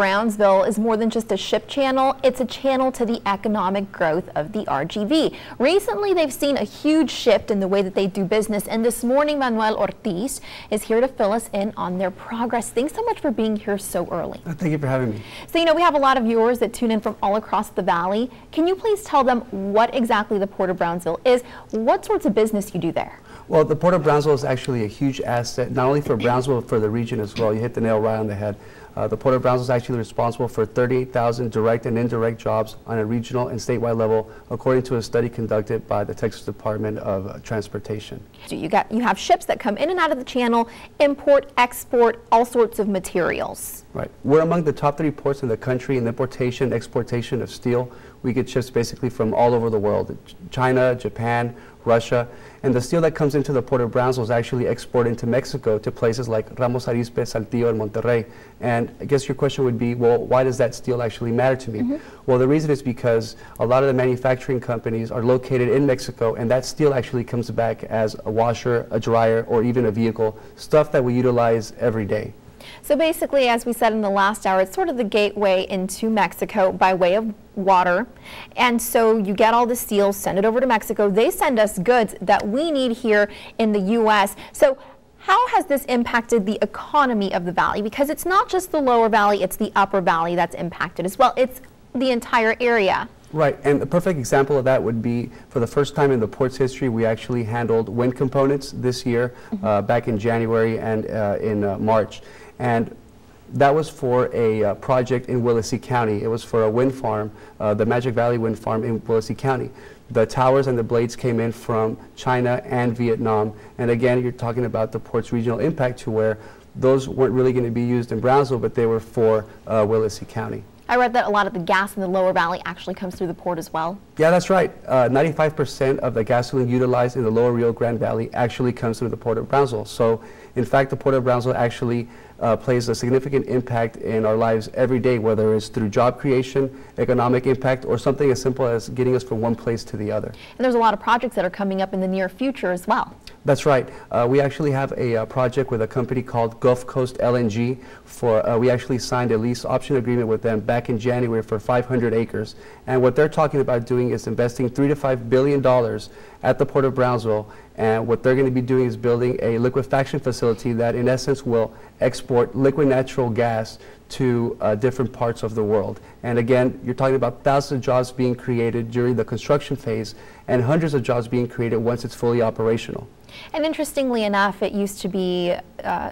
Brownsville is more than just a ship channel, it's a channel to the economic growth of the RGV. Recently, they've seen a huge shift in the way that they do business, and this morning, Manuel Ortiz is here to fill us in on their progress. Thanks so much for being here so early. Uh, thank you for having me. So, you know, we have a lot of viewers that tune in from all across the valley. Can you please tell them what exactly the Port of Brownsville is, what sorts of business you do there? Well, the Port of Brownsville is actually a huge asset, not only for Brownsville, but for the region as well. You hit the nail right on the head. Uh, the Port of Brownsville is actually responsible for 38,000 direct and indirect jobs on a regional and statewide level, according to a study conducted by the Texas Department of Transportation. So you got you have ships that come in and out of the channel, import, export, all sorts of materials. Right. We're among the top three ports in the country in importation, exportation of steel. We get ships basically from all over the world, China, Japan, Russia, and the steel that comes into the port of Brownsville is actually exported into Mexico to places like Ramos Arizpe, Saltillo, and Monterrey. And I guess your question would be, well, why does that steel actually matter to me? Mm -hmm. Well, the reason is because a lot of the manufacturing companies are located in Mexico, and that steel actually comes back as a washer, a dryer, or even a vehicle, stuff that we utilize every day. So basically, as we said in the last hour, it's sort of the gateway into Mexico by way of water. And so you get all the steel, send it over to Mexico. They send us goods that we need here in the U.S. So how has this impacted the economy of the valley? Because it's not just the lower valley, it's the upper valley that's impacted as well. It's the entire area. Right, and the perfect example of that would be for the first time in the port's history, we actually handled wind components this year, mm -hmm. uh, back in January and uh, in uh, March. And that was for a uh, project in Willacy County. It was for a wind farm, uh, the Magic Valley Wind Farm in Willacy County. The towers and the blades came in from China and Vietnam. And again, you're talking about the port's regional impact to where those weren't really going to be used in Brownsville, but they were for uh, Willacy County. I read that a lot of the gas in the lower valley actually comes through the port as well. Yeah, that's right. 95% uh, of the gasoline utilized in the lower Rio Grande Valley actually comes through the port of Brownsville. So, in fact, the port of Brownsville actually uh, plays a significant impact in our lives every day, whether it's through job creation, economic impact, or something as simple as getting us from one place to the other. And there's a lot of projects that are coming up in the near future as well. That's right. Uh, we actually have a, uh, project with a company called Gulf Coast LNG. For uh, we actually signed a lease option agreement with them back in January for 500 acres. And what they're talking about doing is investing three to five billion dollars at the port of Brownsville. And what they're going to be doing is building a liquefaction facility that, in essence, will export liquid natural gas to uh, different parts of the world. And again, you're talking about thousands of jobs being created during the construction phase and hundreds of jobs being created once it's fully operational. And interestingly enough, it used to be uh,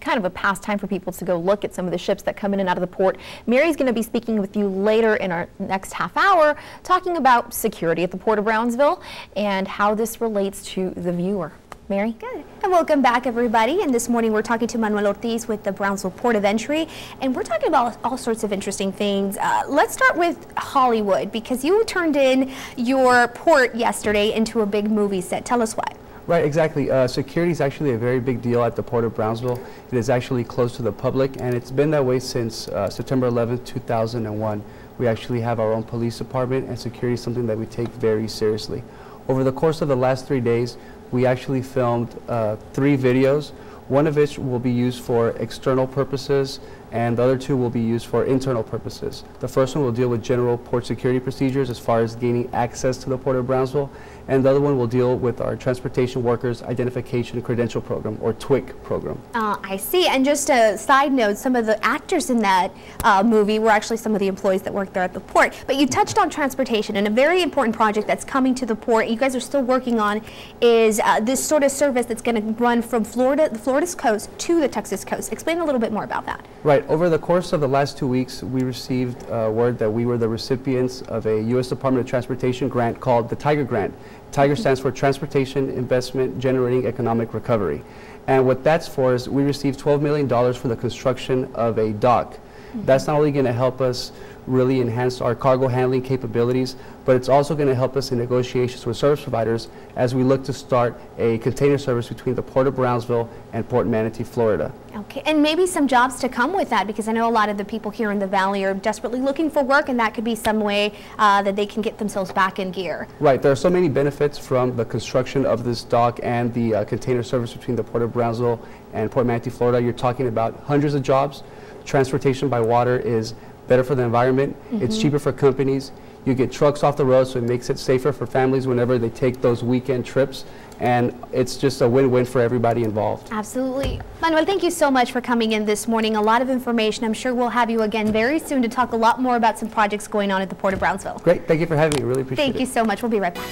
kind of a pastime for people to go look at some of the ships that come in and out of the port. Mary's going to be speaking with you later in our next half hour, talking about security at the Port of Brownsville and how this relates to the viewer. Mary? Good. And welcome back, everybody. And this morning we're talking to Manuel Ortiz with the Brownsville Port of Entry, and we're talking about all sorts of interesting things. Uh, let's start with Hollywood, because you turned in your port yesterday into a big movie set. Tell us why. Right, exactly. Uh, security is actually a very big deal at the Port of Brownsville. It is actually close to the public, and it's been that way since uh, September 11, 2001. We actually have our own police department, and security is something that we take very seriously. Over the course of the last three days, we actually filmed uh, three videos, one of which will be used for external purposes and the other two will be used for internal purposes. The first one will deal with general port security procedures as far as gaining access to the Port of Brownsville, and the other one will deal with our Transportation Workers Identification Credential Program, or TWIC program. Uh, I see, and just a side note, some of the actors in that uh, movie were actually some of the employees that worked there at the port. But you touched on transportation, and a very important project that's coming to the port, you guys are still working on, is uh, this sort of service that's going to run from Florida, the Florida's coast to the Texas coast. Explain a little bit more about that. Right. Right. Over the course of the last two weeks, we received uh, word that we were the recipients of a U.S. Department of Transportation grant called the Tiger Grant. Tiger stands for Transportation Investment Generating Economic Recovery. And what that's for is we received $12 million for the construction of a dock. That's not only going to help us really enhance our cargo handling capabilities, but it's also going to help us in negotiations with service providers as we look to start a container service between the Port of Brownsville and Port Manatee, Florida. Okay, and maybe some jobs to come with that because I know a lot of the people here in the valley are desperately looking for work and that could be some way uh, that they can get themselves back in gear. Right, there are so many benefits from the construction of this dock and the uh, container service between the Port of Brownsville and Port Manatee, Florida. You're talking about hundreds of jobs transportation by water is better for the environment. It's mm-hmm. cheaper for companies. You get trucks off the road, so it makes it safer for families whenever they take those weekend trips. And it's just a win-win for everybody involved. Absolutely. Manuel, thank you so much for coming in this morning. A lot of information. I'm sure we'll have you again very soon to talk a lot more about some projects going on at the Port of Brownsville. Great, thank you for having me. Really appreciate it. Thank you so much. We'll be right back.